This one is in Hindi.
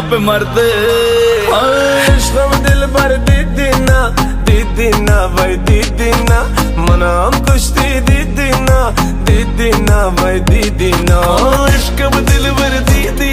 पे मरते। दिल भर दी दीना दीदी दीना भाई, दीदी ना। मनाम कुछ दीदी दीना दी दीना भाई दी दीना इश्क दिल पर दीदी